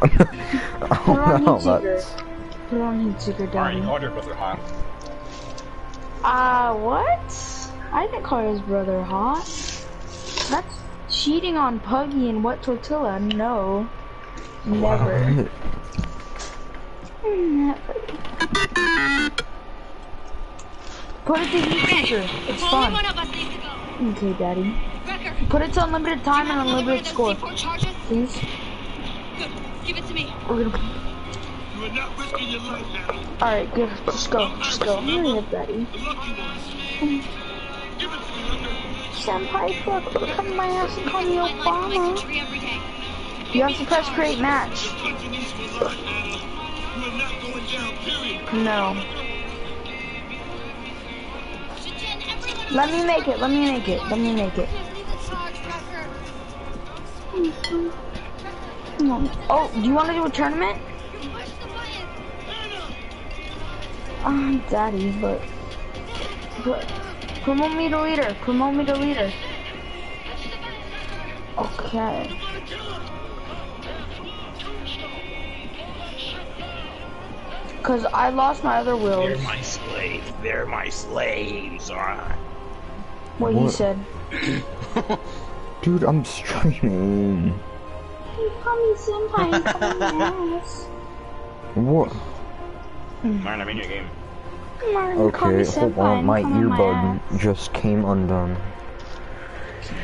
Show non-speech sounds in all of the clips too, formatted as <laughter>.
Put <laughs> on oh, heat no, seeker. that's... Put on heat seeker, Alright, you daddy. called your brother hot. Uh, what? I didn't call his brother hot. That's cheating on Puggy and Wet Tortilla. No. Never. Never. Put it to heat seeker. It's fun. one of us needs to go. Okay, daddy. Wrecker, Put it to unlimited time and unlimited score. Please. Good. Give it to me. We're gonna. You are not risking your life, Harry. Alright, good. Just go. Just go. Hurry up, daddy. The lucky ones. Give it to me, Hunter. Senpai, look, come to my house and call me Light like my Obama. country every day. You have to press create match. Punching these for life, Anna. You are not going down, period. No. Let me make it. Let me make it. Let me make it. Leave the charge, Wrecker. Come on. Oh, do you want to do a tournament? Push the button. Um, daddy, but, but promote me to leader. Promote me to leader. Okay. Cause I lost my other They're my slaves. They're my slaves. Alright. What he said. <coughs> Dude, I'm streaming. You call me senpai. You call me ass. What? Martin, I'm in your game. Martin, you call me Okay, hold senpai on. and My call me earbud ass. just came undone.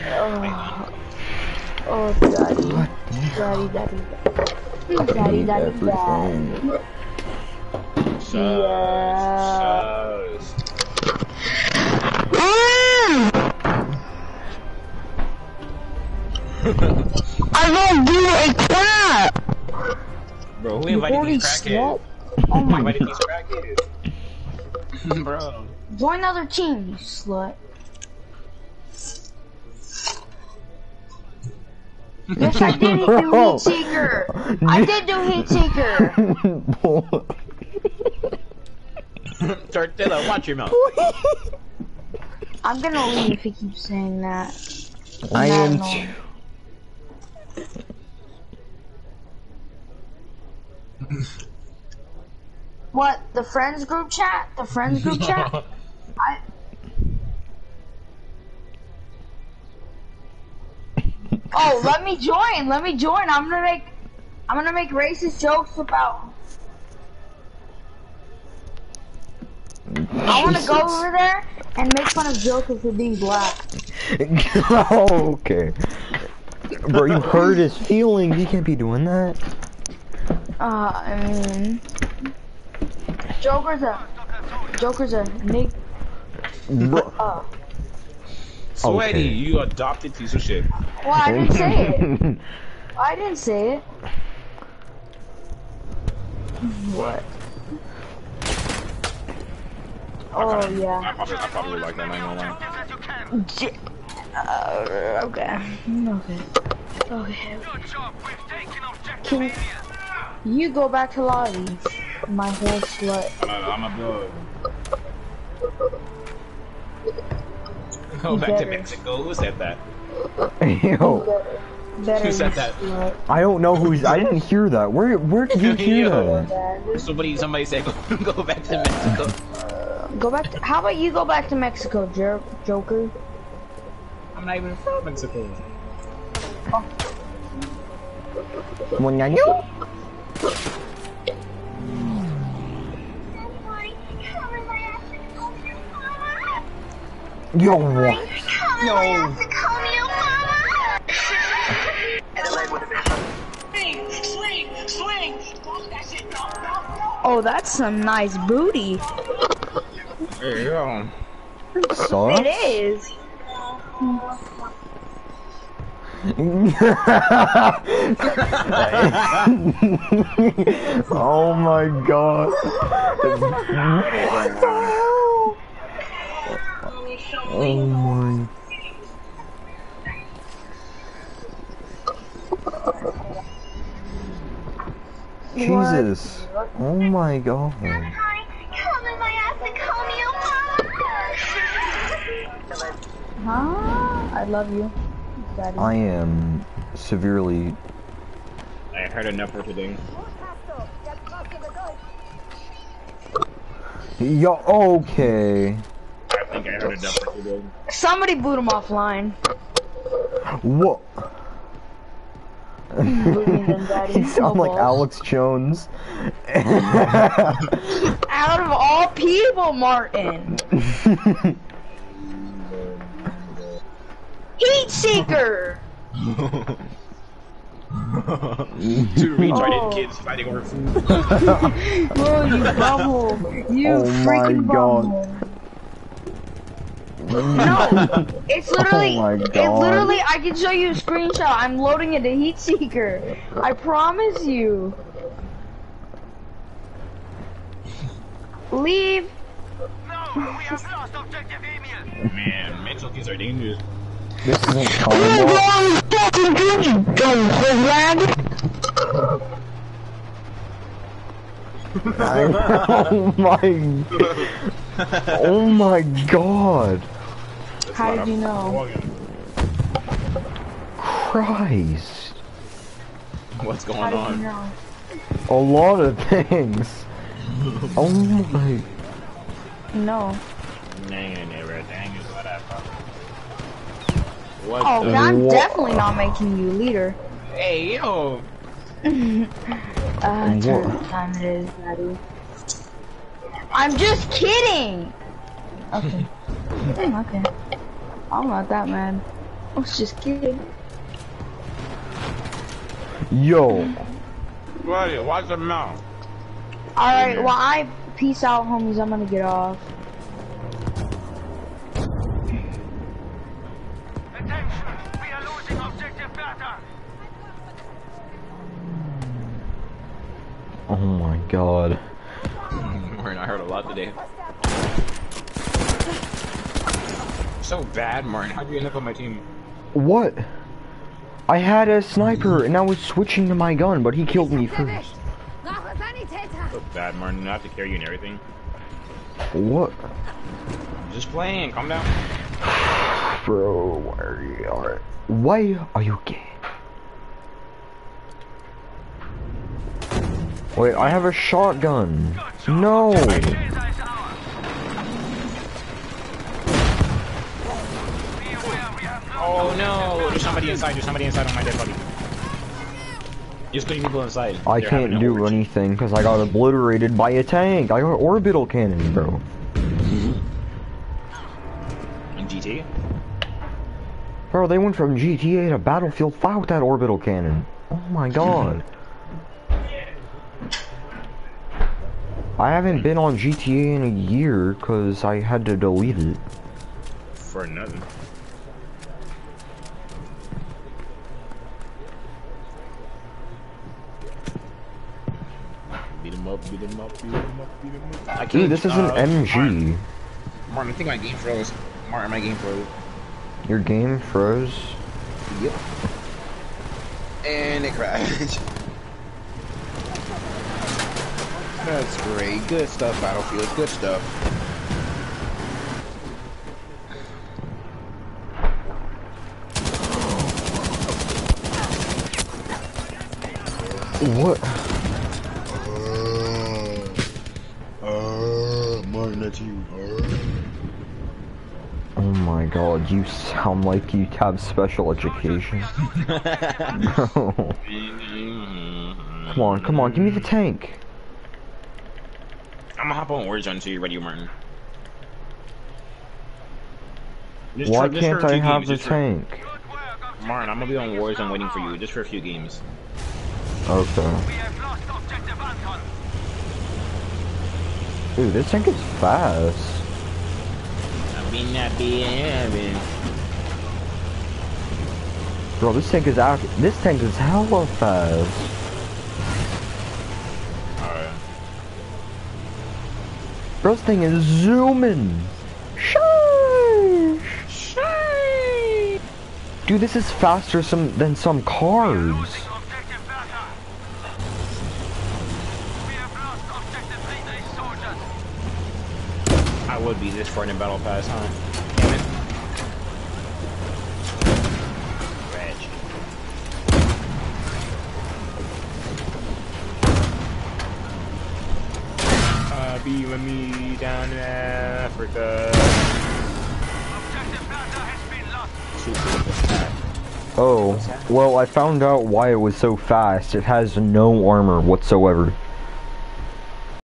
Oh, oh daddy. Daddy, daddy, daddy. Daddy, daddy, daddy. Everything. Yeah. Shush. Ah! I don't do a crap. Bro, who You invited already these crackheads? slept. Oh Who my invited these crackheads? <laughs> Bro. Join another team, you slut. Yes, I did do Heat Seeker. I did do Heat Seeker. <laughs> Tortilla, watch your mouth. I'm gonna leave if he keeps saying that. I No, am too. What? The friends group chat? The friends group chat? <laughs> I. Oh, let me join. Let me join. I'm gonna make. I'm gonna make racist jokes about. I want to go over there and make fun of Joker for being black. oh, <laughs> okay. Bro, you hurt his <laughs> feelings. You can't be doing that. Uh, I mean, Joker's a Joker's a nig. Bro. Uh, Sweaty, Okay. you adopted piece of shit. well, I didn't say it. <laughs> I didn't say it. What? Oh yeah. I probably, I probably like that, I ain't gonna lie. Uh, okay. Okay. Okay. Can you go back to lobby? My whole slut. I'm a build. Go You back to. Mexico. Who said that? <laughs> Yo, Better Who said that? slut. I don't know who's. I didn't hear that. Where Where did you <laughs> hear Yo. that? Somebody, somebody said go, <laughs> go back to Mexico. Go back. To, how about you go back to Mexico, Jer- Joker? I'm not even from Mexico. When you- Yo, what? Yo. Oh, that's some nice booty. Hey, yo. Sauce? It is. <laughs> oh my god. oh my. Jesus. Oh my god. Huh? I love you, Daddy. I am severely. I heard enough for today. Yo, okay. I think I heard enough for today. Somebody boot him offline. What? Booting them. <laughs> You sound like. Alex Jones. <laughs> Out of all people, Martin. <laughs> Heat Seeker. Two <laughs> oh. retarded Oh. kids fighting over food. <laughs> Oh, you bumhole. You Oh my freaking God. No, it's <laughs> oh literally, Oh my it literally, I can show you a screenshot. I'm loading it to Heat Seeker. I promise you. Leave. No, we have lost objective Emil. Man, mental kids are dangerous. This isn't Commonwealth. <laughs> oh my. Oh my god. How did you know? Christ. What's going How did you on? know? A lot of things. Oh my. No. Dang, never dang is what I thought. What Oh, the? I'm Wha- definitely not making you leader. Hey, yo! <laughs> Uh, What? what time it is, Daddy. I'm just kidding! Okay. <laughs> okay. I'm not that mad. I was just kidding. Yo. What? Watch your mouth. Alright, well, I peace out, homies. I'm gonna get off. God. Martin, I heard a lot today. So bad, Martin. How'd you end up on my team? What? I had a sniper and I was switching to my gun, but he killed me first. So bad, Martin. Have to carry you and everything. What? I'm just playing. Calm down. Bro, why are you? Why are you gay? Wait, I have a shotgun. No. Oh no! There's somebody inside. There's somebody inside on my dead body. There's three people inside. I They're can't do anything because I got obliterated by a tank. I got orbital cannon, bro. In GT? Bro, they went from GTA to Battlefield 5 with that orbital cannon. Oh my <laughs> god. I haven't been on GTA in a year because I had to delete it. For nothing. Beat him up, beat him up, beat him up, beat him up. I Dude, this is an uh, MG. Martin, Martin, I think my game froze. Martin, my game froze. Your game froze. Yep. And it crashed. <laughs> That's great. Good stuff, Battlefield. Good stuff. What? Uh, Martin, that's you. Oh my god, you sound like you have special education. Bro. <laughs> <laughs> Come on, come on, give me the tank. I'm gonna hop on Warzone so you're ready, Martin. Just Why for- can't I have the just for- tank? Martin, I'm gonna be on Warzone waiting for you, just for a few games. Okay. Dude, this tank is fast. I mean, that be having. Bro, this tank is out. This tank is hella fast. Bro, this thing is zooming. Sheesh. Dude, this is faster some than some cars. I would be this far in the battle pass, huh? Be with me down in Africa. Oh, well, I found out why it was so fast. It has no armor whatsoever.